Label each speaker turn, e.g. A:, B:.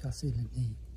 A: Oh, just a little.